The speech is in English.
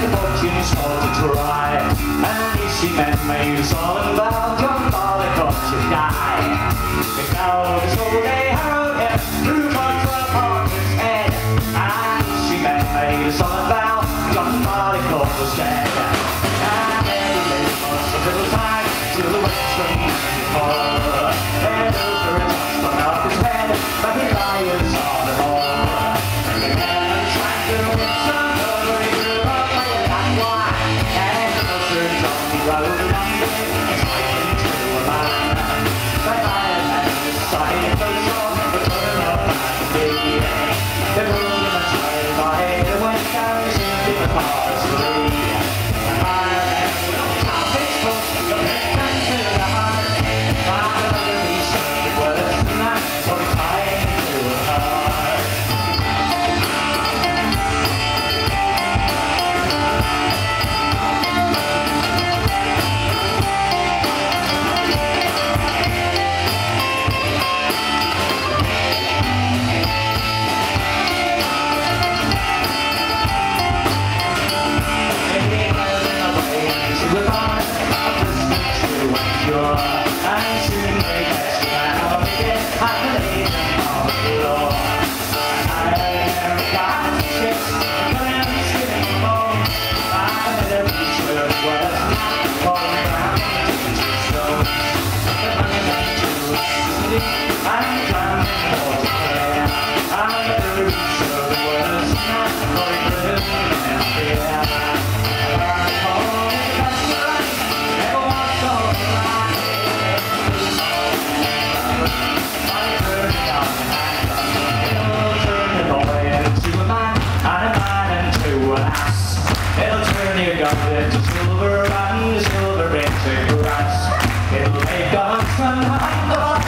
the fortune started to try. And easy men made a song about John Molly got to die. And now this whole day harrowed him through much upon his head. And easy men made a song about John Molly was dead. And he lived most of little time till the western fall. And one day 看 过